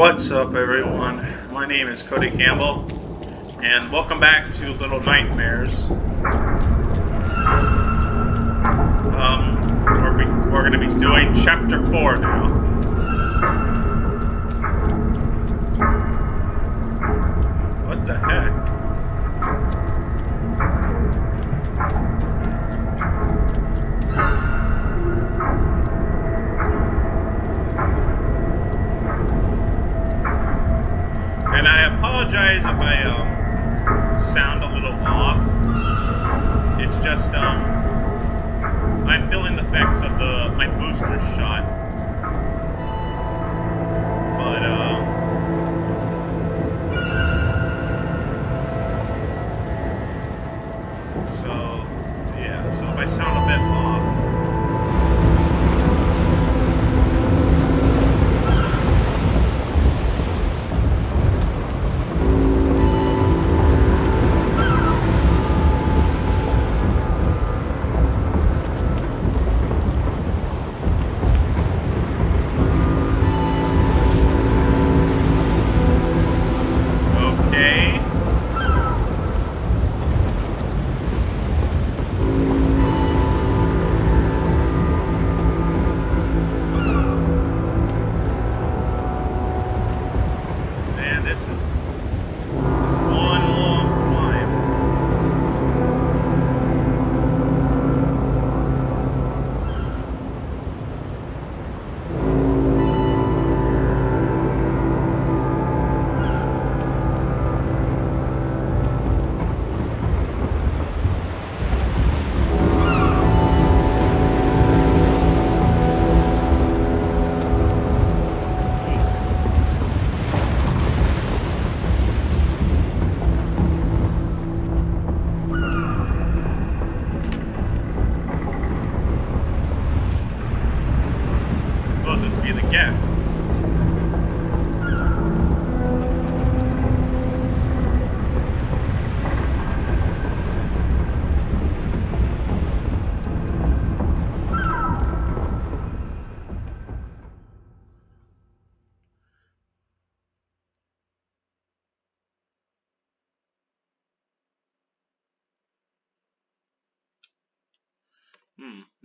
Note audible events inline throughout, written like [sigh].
What's up, everyone? My name is Cody Campbell, and welcome back to Little Nightmares. Um, we're, we're going to be doing Chapter 4 now. What the heck? And I apologize if I um, sound a little off. It's just um, I'm feeling the effects of the my booster shot. But um,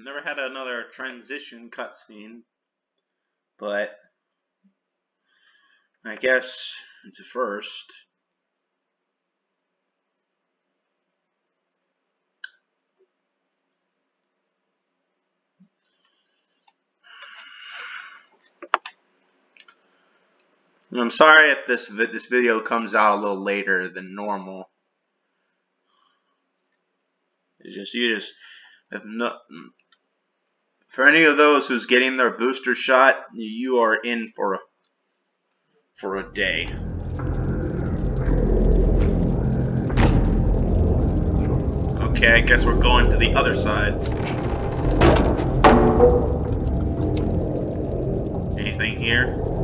Never had another transition cutscene, but I guess it's a first. And I'm sorry if this vi- this video comes out a little later than normal. It's just you just have no. For any of those who's getting their booster shot, you are in for a for a day. Okay, I guess we're going to the other side. Anything here?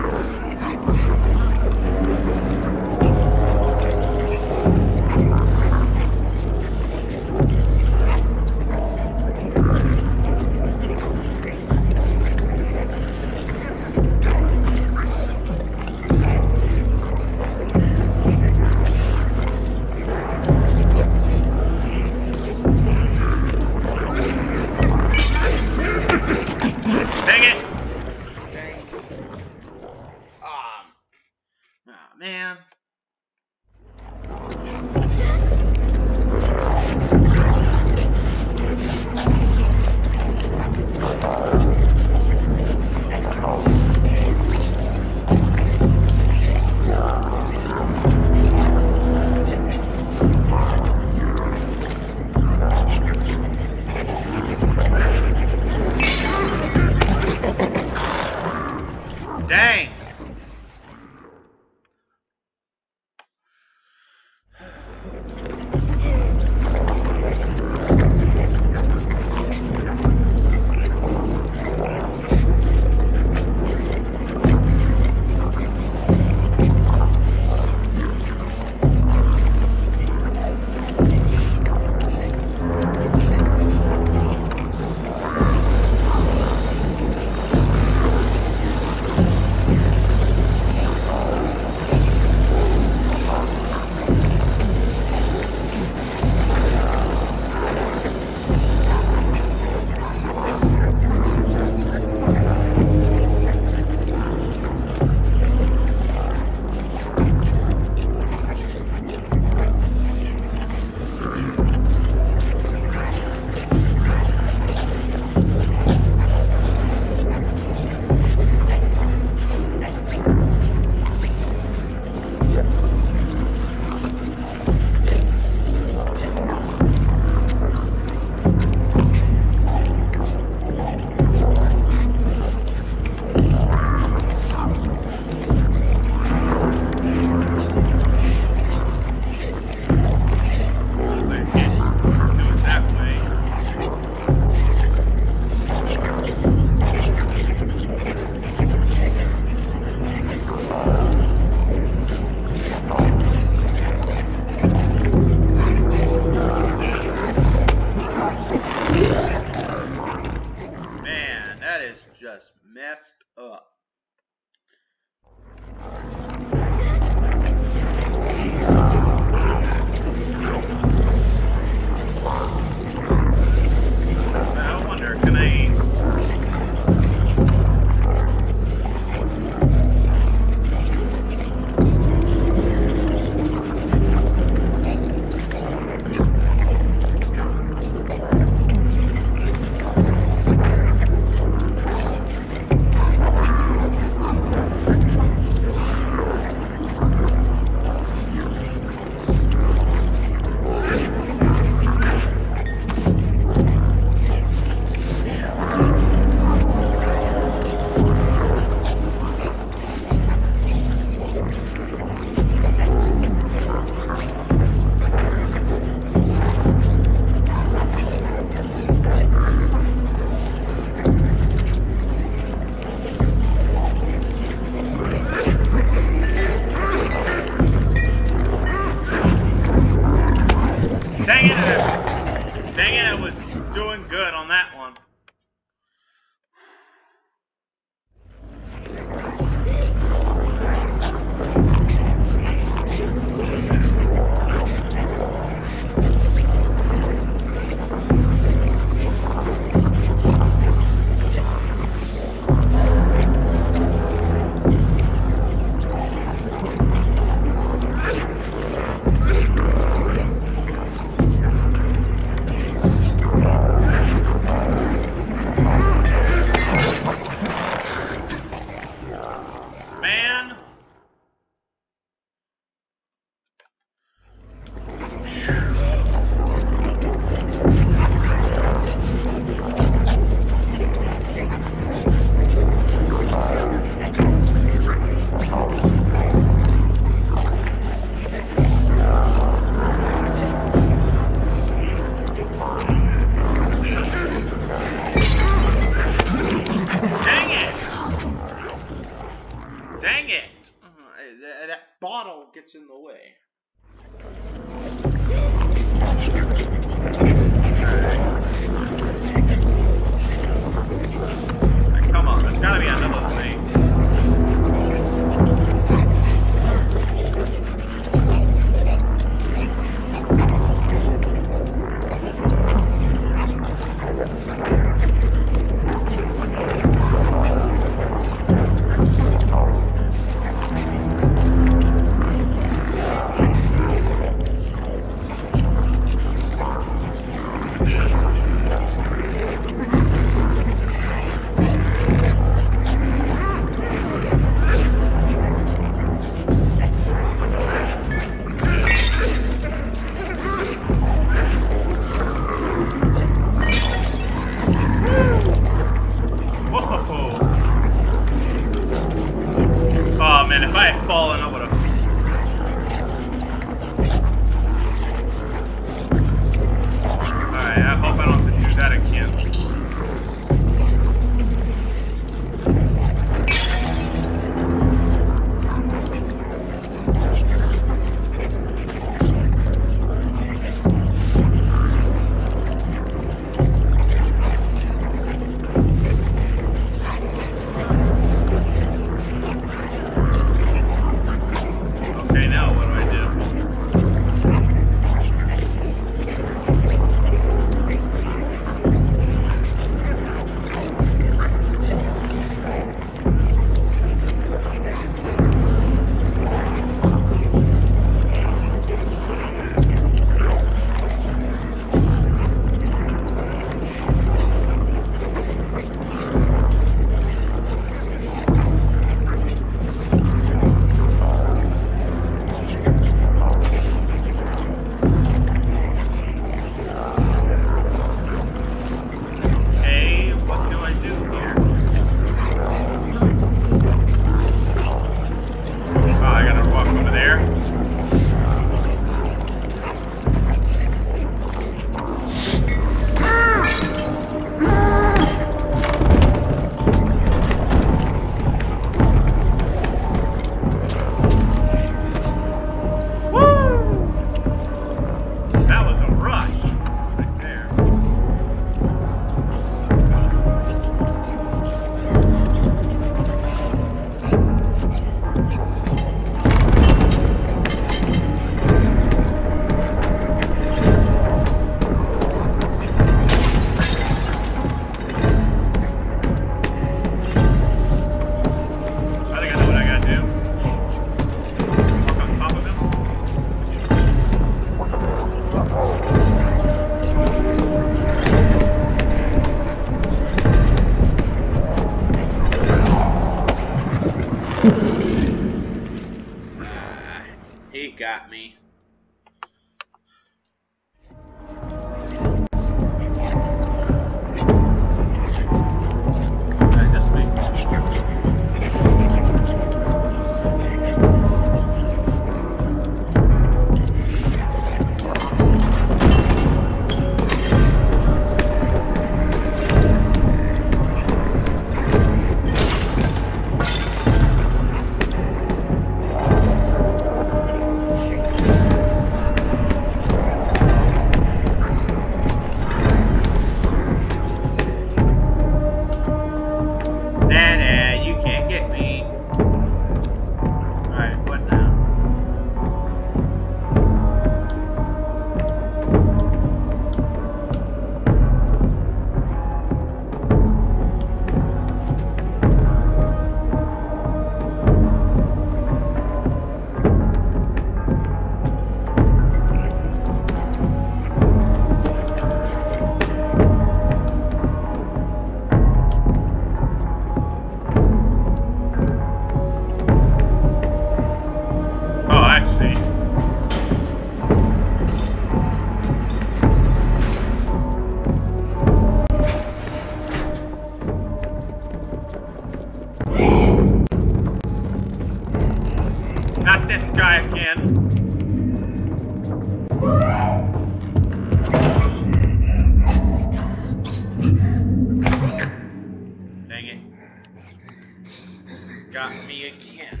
got me again.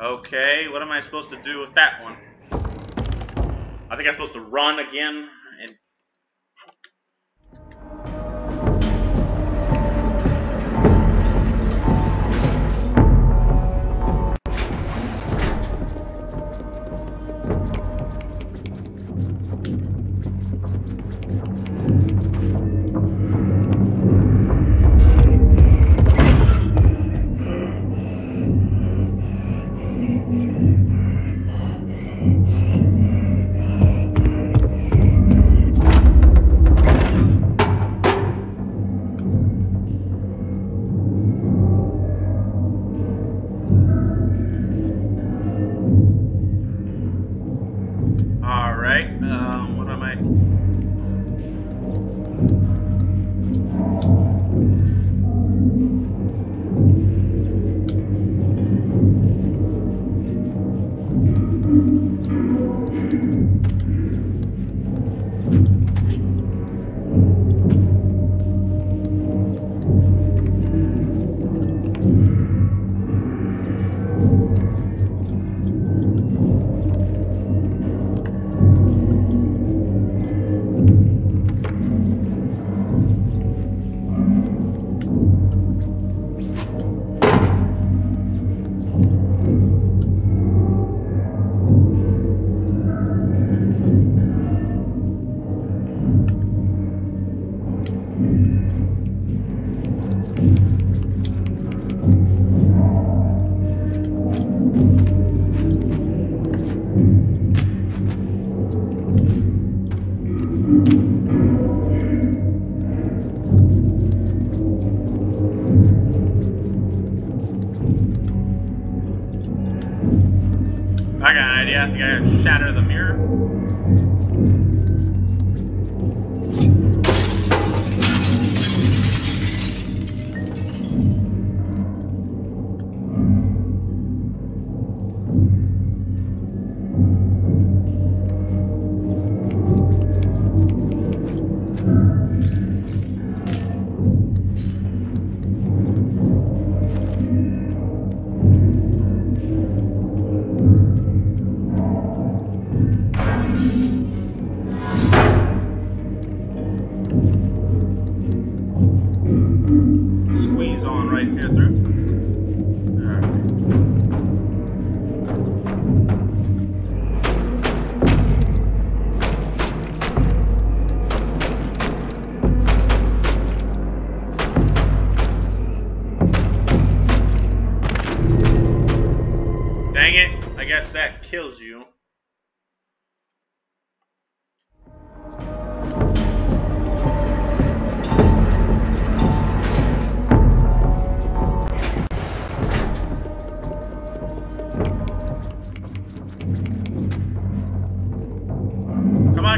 Okay, what am I supposed to do with that one? I think I'm supposed to run again.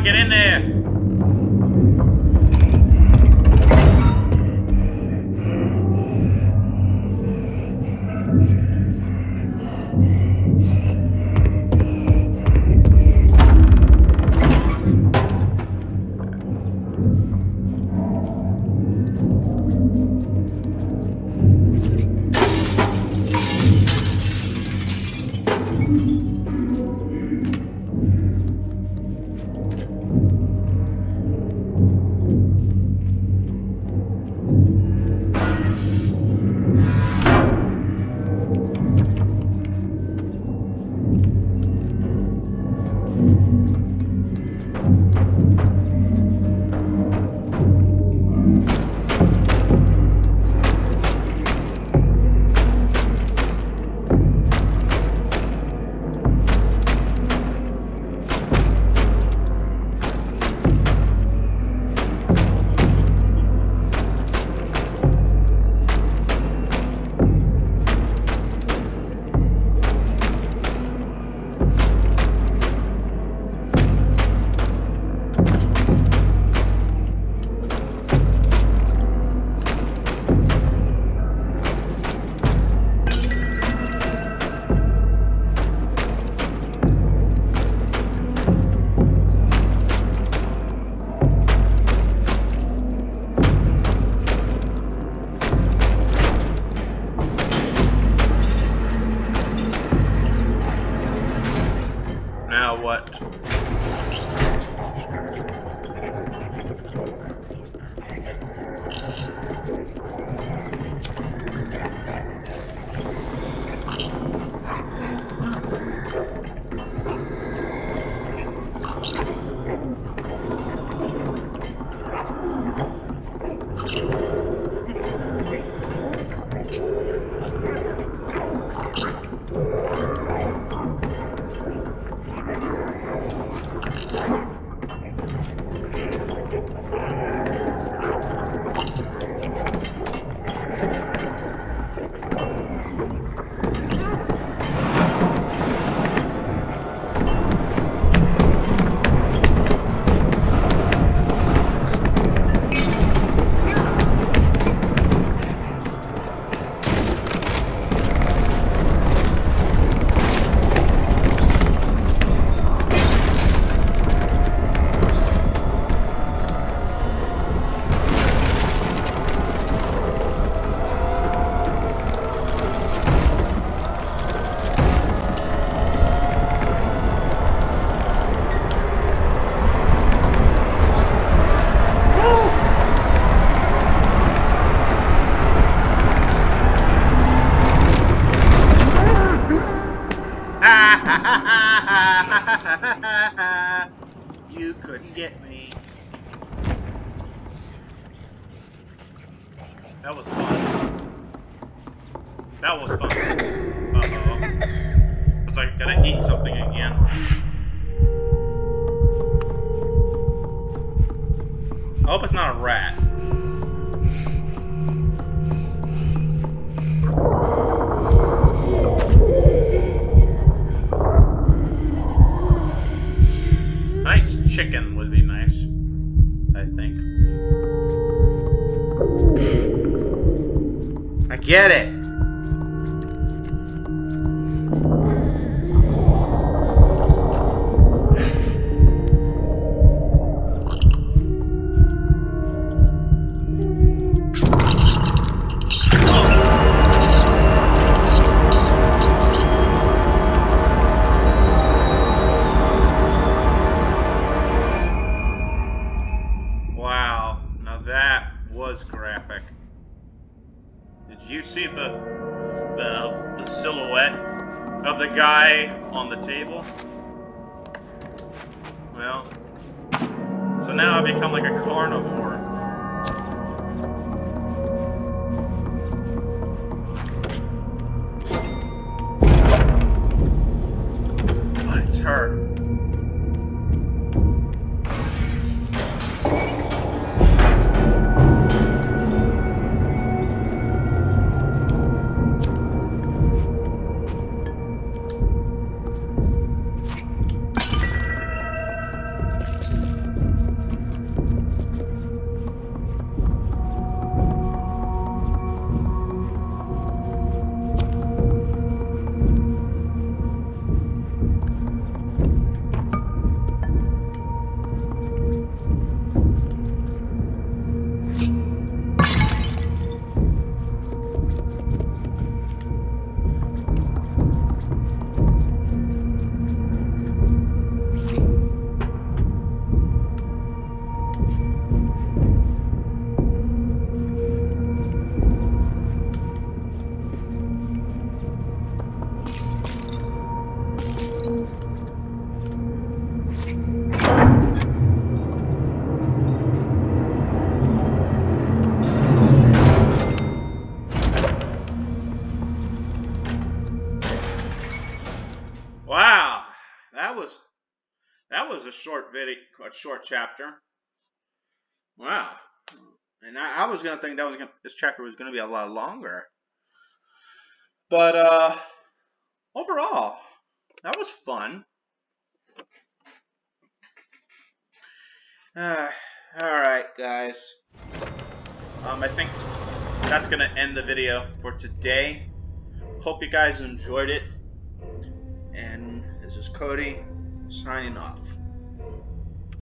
get in there. Nice chicken would be nice, I think. I get it. her. Short chapter. Wow. And I, I was gonna think that was gonna, this chapter was gonna be a lot longer. But uh, overall, that was fun. Uh, [sighs] all right, guys. Um, I think that's gonna end the video for today. Hope you guys enjoyed it. And this is Cody signing off.